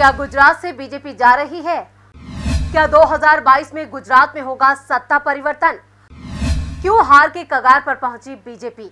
क्या गुजरात से बीजेपी जा रही है? क्या 2022 में गुजरात में होगा सत्ता परिवर्तन? क्यों हार के कगार पर पहुँची बीजेपी?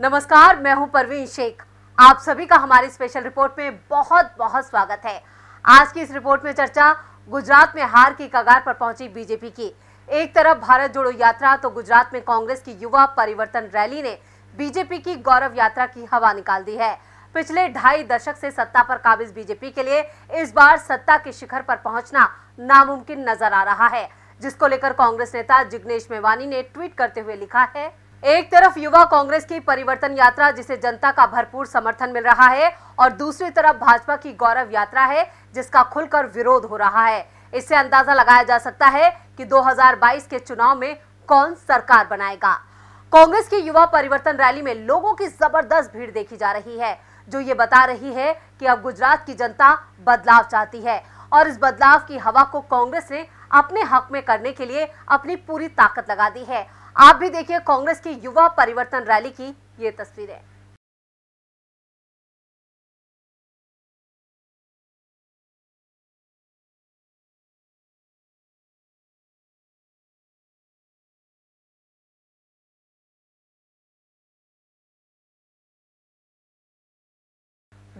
नमस्कार, मैं हूँ परवीन शेख। आप सभी का हमारी स्पेशल रिपोर्ट में बहुत बहुत स्वागत है। आज की इस रिपोर्ट में चर्चा गुजरात में हार की कगार पर पहुँची बीजेपी की। एक तरफ़ भारत जोड़ो यात्रा तो गुजरात में कांग्रेस की युवा परिवर्तन रैली ने बीजेपी की गौरव यात्रा की हवा निकाल दी है। पिछले ढाई दशक से सत्ता पर काबिज बीजेपी के लिए इस बार सत्ता के शिखर पर पहुँचना नामुमकिन नज़र आ रहा है, जिसको लेकर कांग्रेस नेता जिग्नेश मेवानी ने ट्वीट करते हुए लिखा है, एक तरफ़ युवा कांग्रेस की परिवर्तन यात्रा जिसे जनता का भरपूर समर्थन मिल रहा है और दूसरी तरफ़ भाजपा की गौरव यात्रा है जिसका खुलकर विरोध हो रहा है। इससे अंदाज़ा लगाया जा सकता है कि 2022 के चुनाव में कौन सरकार बनाएगा? कांग्रेस की युवा परिवर्तन रैली में लोगों की ज़बरदस्त भीड़ देखी जा रही है। जो ये बता रही है कि अब गुजरात की जनता बदलाव चाहती है और इस बदलाव की हवा को कांग्रेस ने अपने हक में करने के लिए अपनी पूरी ताकत लगा दी है। आप भी देखिए कांग्रेस की युवा परिवर्तन रैली की ये तस्वीरें।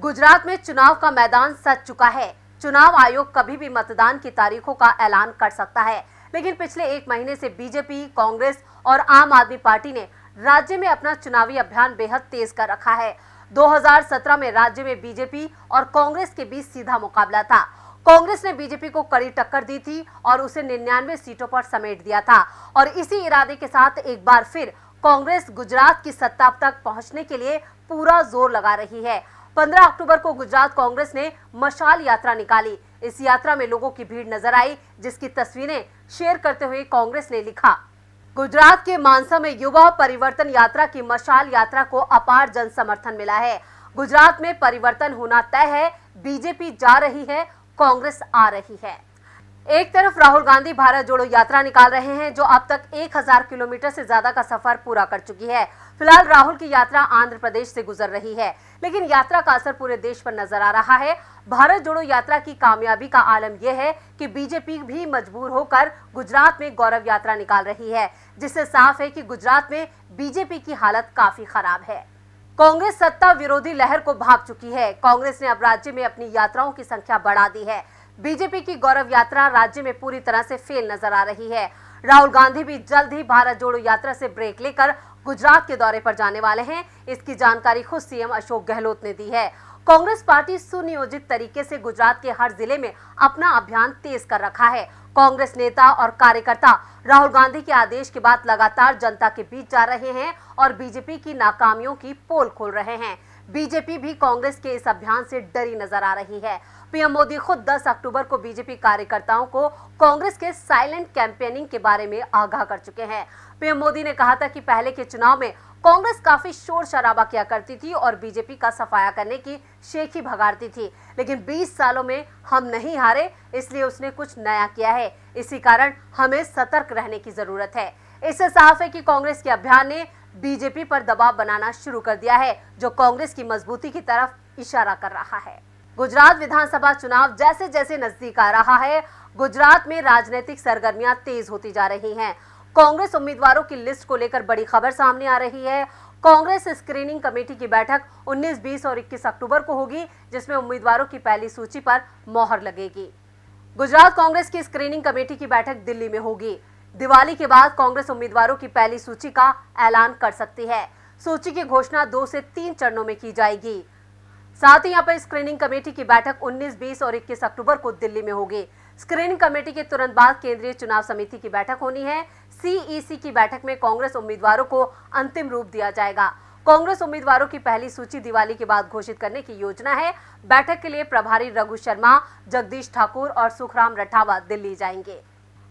गुजरात में चुनाव का मैदान सज चुका है। चुनाव आयोग कभी भी मतदान की तारीखों का ऐलान कर सकता है। लेकिन पिछले एक महीने से बीजेपी, कांग्रेस और आम आदमी पार्टी ने राज्य में अपना चुनावी अभियान बेहद तेज कर रखा है। 2017 में राज्य में बीजेपी और कांग्रेस के बीच सीधा मुकाबला था। कांग्रेस ने बीजेपी को कड़ी टक्कर दी थी और उसे निन्यानवे सीटों पर समेट दिया था। और इसी इरादे के साथ एक बार फिर कांग्रेस गुजरात की सत्ता तक पहुँचने के लिए पूरा ज़ोर लगा रही है। 15 अक्टूबर को गुजरात कांग्रेस ने मशाल यात्रा निकाली। इस यात्रा में लोगों की भीड़ नज़र आई, जिसकी तस्वीरें शेयर करते हुए कांग्रेस ने लिखा। गुजरात के मानसा में युवा परिवर्तन यात्रा की मशाल यात्रा को अपार जन समर्थन मिला है। गुजरात में परिवर्तन होना तय है, बीजेपी जा रही है, कांग्रेस आ रही है। एक तरफ़ राहुल गांधी भारत जोड़ो यात्रा निकाल रहे हैं, जो अब तक 1000 किलोमीटर से ज़्यादा का सफ़र पूरा कर चुकी है। फ़िलहाल राहुल की यात्रा आंध्र प्रदेश से गुजर रही है, लेकिन यात्रा का असर पूरे देश पर नज़र आ रहा है। भारत जोड़ो यात्रा की कामयाबी का आलम यह है कि बीजेपी भी मजबूर होकर गुजरात में गौरव यात्रा निकाल रही है, जिससे साफ़ है कि गुजरात में बीजेपी की हालत काफ़ी खराब है। कांग्रेस सत्ता विरोधी लहर को भाग चुकी है। कांग्रेस ने अब राज्य में अपनी यात्राओं की संख्या बढ़ा दी है। बीजेपी की गौरव यात्रा राज्य में पूरी तरह से फेल नज़र आ रही है। राहुल गांधी भी जल्द ही भारत जोड़ो यात्रा से ब्रेक लेकर गुजरात के दौरे पर जाने वाले हैं। इसकी जानकारी खुद सीएम अशोक गहलोत ने दी है। कांग्रेस पार्टी सुनियोजित तरीके से गुजरात के हर ज़िले में अपना अभियान तेज कर रखा है। कांग्रेस नेता और कार्यकर्ता राहुल गांधी के आदेश के बाद लगातार जनता के बीच जा रहे हैं और बीजेपी की नाकामियों की पोल खोल रहे हैं। बीजेपी भी कांग्रेस के इस अभियान से डरी नज़र आ रही है। पीएम मोदी खुद 10 अक्टूबर को बीजेपी कार्यकर्ताओं को कांग्रेस के साइलेंट कैंपेनिंग के बारे में आगाह कर चुके हैं। पीएम मोदी ने कहा था कि पहले के चुनाव में कांग्रेस काफ़ी शोर शराबा किया करती थी और बीजेपी का सफाया करने की शेखी भगाड़ती थी। लेकिन 20 सालों में हम नहीं हारे, इसलिए उसने कुछ नया किया है। इसी कारण हमें सतर्क रहने की ज़रूरत है। इससे साफ़ है कि कांग्रेस के अभियान ने बीजेपी पर दबाव बनाना शुरू कर दिया है, जो कांग्रेस की मजबूती की तरफ़ इशारा कर रहा है। गुजरात विधानसभा चुनाव जैसे जैसे नज़दीक आ रहा है गुजरात में राजनीतिक सरगर्मियाँ तेज होती जा रही हैं। कांग्रेस उम्मीदवारों की लिस्ट को लेकर बड़ी खबर सामने आ रही है। कांग्रेस स्क्रीनिंग कमेटी की बैठक 19, 20 और 21 अक्टूबर को होगी जिसमें उम्मीदवारों की पहली सूची पर मोहर लगेगी। गुजरात कांग्रेस की स्क्रीनिंग कमेटी की बैठक दिल्ली में होगी। दिवाली के बाद कांग्रेस उम्मीदवारों की पहली सूची का ऐलान कर सकती है। सूची की घोषणा दो से तीन चरणों में की जाएगी। साथ ही यहाँ पर स्क्रीनिंग कमेटी की बैठक 19, 20 और 21 अक्टूबर को दिल्ली में होगी। स्क्रीनिंग कमेटी के तुरंत बाद केंद्रीय चुनाव समिति की बैठक होनी है। सीईसी की बैठक में कांग्रेस उम्मीदवारों को अंतिम रूप दिया जाएगा। कांग्रेस उम्मीदवारों की पहली सूची दिवाली के बाद घोषित करने की योजना है। बैठक के लिए प्रभारी रघु शर्मा जगदीश ठाकुर और सुखराम रठावा दिल्ली जाएँगे।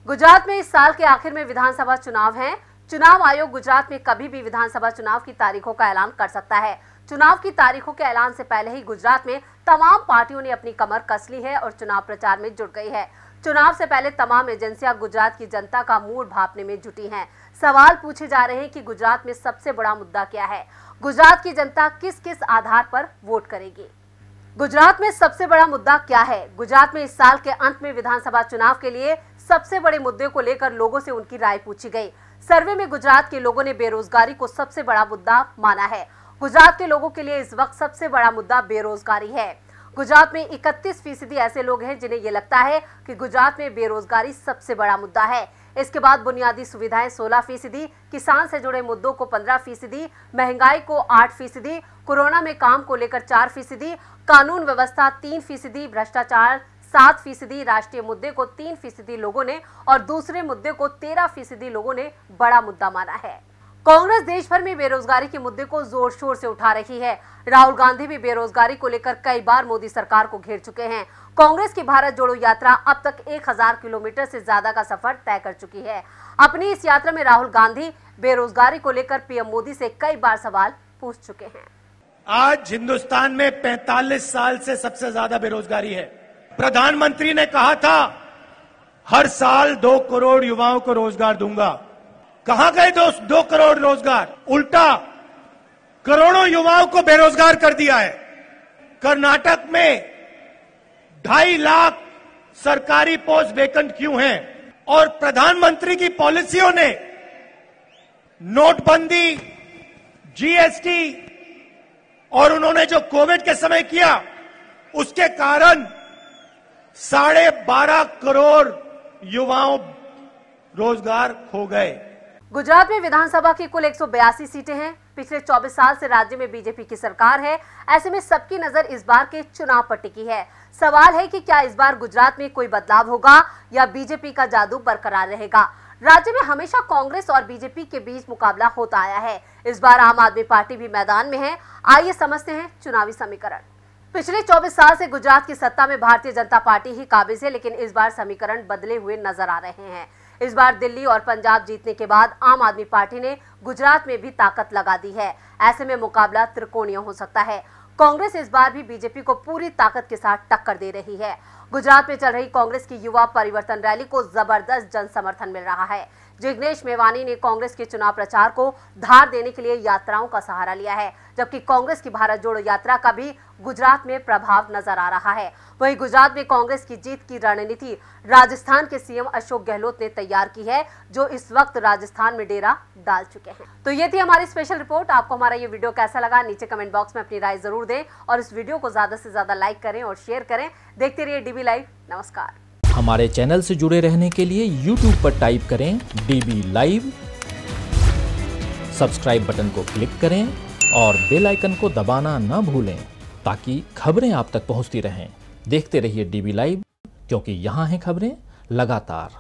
गुजरात में इस साल के आखिर में विधानसभा चुनाव है। चुनाव आयोग गुजरात में कभी भी विधानसभा चुनाव की तारीखों का ऐलान कर सकता है। चुनाव की तारीखों के ऐलान से पहले ही गुजरात में तमाम पार्टियों ने अपनी कमर कस ली है और चुनाव प्रचार में जुट गई है। चुनाव से पहले तमाम एजेंसियाँ गुजरात की जनता का मूड भापने में जुटी हैं। सवाल पूछे जा रहे हैं कि गुजरात में सबसे बड़ा मुद्दा क्या है? गुजरात की जनता किस किस आधार पर वोट करेगी? गुजरात में सबसे बड़ा मुद्दा क्या है? गुजरात में इस साल के अंत में विधानसभा चुनाव के लिए सबसे बड़े मुद्दे को लेकर लोगों से उनकी राय पूछी गई। सर्वे में गुजरात के लोगों ने बेरोजगारी को सबसे बड़ा मुद्दा माना है। गुजरात के लोगों के लिए इस वक्त सबसे बड़ा मुद्दा बेरोजगारी है। गुजरात में 31 फ़ीसदी ऐसे लोग हैं जिन्हें ये लगता है कि गुजरात में बेरोजगारी सबसे बड़ा मुद्दा है। इसके बाद बुनियादी सुविधाएँ 16 फ़ीसदी, किसान से जुड़े मुद्दों को 15 फ़ीसदी, महँगाई को 8 फ़ीसदी, कोरोना में काम को लेकर 4 फ़ीसदी, कानून व्यवस्था 3 फ़ीसदी, भ्रष्टाचार सात फ़ीसदी, राष्ट्रीय मुद्दे को तीन फ़ीसदी लोगों ने और दूसरे मुद्दे को तेरह फ़ीसदी लोगों ने बड़ा मुद्दा माना है। कांग्रेस देश भर में बेरोजगारी के मुद्दे को ज़ोर शोर से उठा रही है। राहुल गांधी भी बेरोजगारी को लेकर कई बार मोदी सरकार को घेर चुके हैं। कांग्रेस की भारत जोड़ो यात्रा अब तक 1000 किलोमीटर से ज़्यादा का सफ़र तय कर चुकी है। अपनी इस यात्रा में राहुल गांधी बेरोजगारी को लेकर पीएम मोदी से कई बार सवाल पूछ चुके हैं। आज हिंदुस्तान में 45 साल से सबसे ज़्यादा बेरोजगारी है। प्रधानमंत्री ने कहा था, हर साल दो करोड़ युवाओं को रोज़गार दूँगा। कहाँ गए दो, दो करोड़ रोज़गार। उल्टा करोड़ों युवाओं को बेरोजगार कर दिया है। कर्नाटक में ढाई लाख सरकारी पोस्ट वेकेंट क्यों हैं? और प्रधानमंत्री की पॉलिसियों ने नोटबंदी जीएसटी और उन्होंने जो कोविड के समय किया उसके कारण साढ़े बारह करोड़ युवाओं रोज़गार खो गए। गुजरात में विधानसभा की कुल एक सौ बयासी सीटें हैं। पिछले 24 साल से राज्य में बीजेपी की सरकार है। ऐसे में सबकी नज़र इस बार के चुनाव पर टिकी है। सवाल है कि क्या इस बार गुजरात में कोई बदलाव होगा या बीजेपी का जादू बरकरार रहेगा? राज्य में हमेशा कांग्रेस और बीजेपी के बीच मुकाबला होता आया है। इस बार आम आदमी पार्टी भी मैदान में है। आइए समझते हैं चुनावी समीकरण। पिछले 24 साल से गुजरात की सत्ता में भारतीय जनता पार्टी ही काबिज है, लेकिन इस बार समीकरण बदले हुए नज़र आ रहे हैं। इस बार दिल्ली और पंजाब जीतने के बाद आम आदमी पार्टी ने गुजरात में भी ताकत लगा दी है। ऐसे में मुकाबला त्रिकोणीय हो सकता है। कांग्रेस इस बार भी बीजेपी को पूरी ताकत के साथ टक्कर दे रही है। गुजरात में चल रही कांग्रेस की युवा परिवर्तन रैली को ज़बरदस्त जन समर्थन मिल रहा है। जिग्नेश मेवानी ने कांग्रेस के चुनाव प्रचार को धार देने के लिए यात्राओं का सहारा लिया है, जबकि कांग्रेस की भारत जोड़ो यात्रा का भी गुजरात में प्रभाव नज़र आ रहा है। वहीं गुजरात में कांग्रेस की जीत की रणनीति राजस्थान के सीएम अशोक गहलोत ने तैयार की है, जो इस वक्त राजस्थान में डेरा डाल चुके हैं। तो ये थी हमारी स्पेशल रिपोर्ट। आपको हमारा ये वीडियो कैसा लगा, नीचे कमेंट बॉक्स में अपनी राय ज़रूर दें और इस वीडियो को ज़्यादा से ज़्यादा लाइक करें और शेयर करें। देखते रहिए डीबी लाइव। नमस्कार। हमारे चैनल से जुड़े रहने के लिए YouTube पर टाइप करें डीबी लाइव सब्सक्राइब बटन को क्लिक करें और बेल आइकन को दबाना ना भूलें ताकि खबरें आप तक पहुँचती रहें। देखते रहिए डीबी लाइव क्योंकि यहाँ हैं खबरें लगातार।